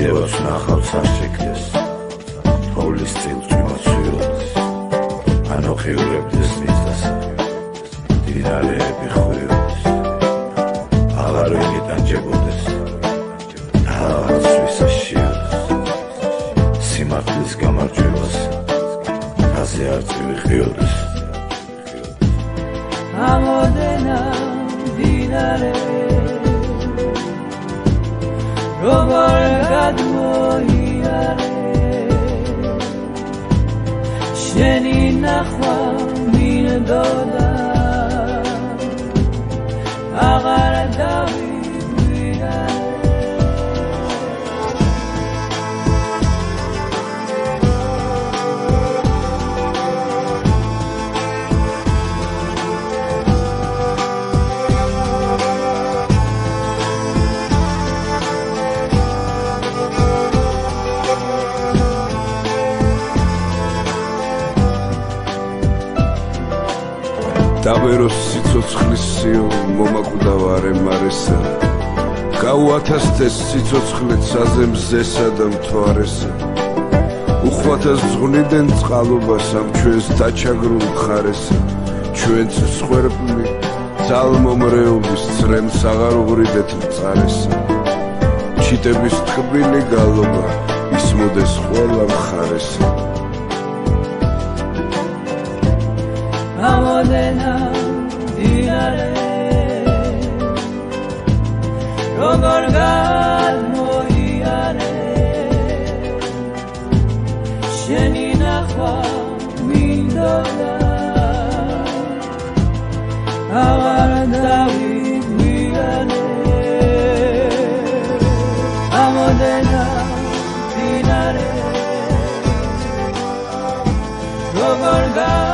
კიდევაც ნახავ სასჭიქეს თოვლის წილში მოცივებს ანუ ხიურებდეს მიწას. დინარეები ხვიობს აღარ ვიგიტანჯებოდეს სიმართლის გამარჯვებას. ასე არ წვიხიოდეს ამოდენა დინარეები როგორ შენი ნახვა მინდოდა აღარ დავეროს სიცოცხლისიო მომაკვდავარე მარესა. გაუათასდეს სიცოცხლეთ საზემზესა და მთვარესა. უხვათას ზღვნიდან წყალობას ამ ჩვენს დაჩაგრულ ხარესა ჩვენც მსხვერპლი ძალმომრეობის წრემს აღარ უღრიდეთ მწარესა ჩიტების თკბილი გალობა ისმოდეს ყველა მხარესა ამოდენა დინარე როგორ გადმოიარე შენი ნახვა მინდოდა აღარ დავიგვიანე. ამოდენა დინარე როგორ გადმოიარე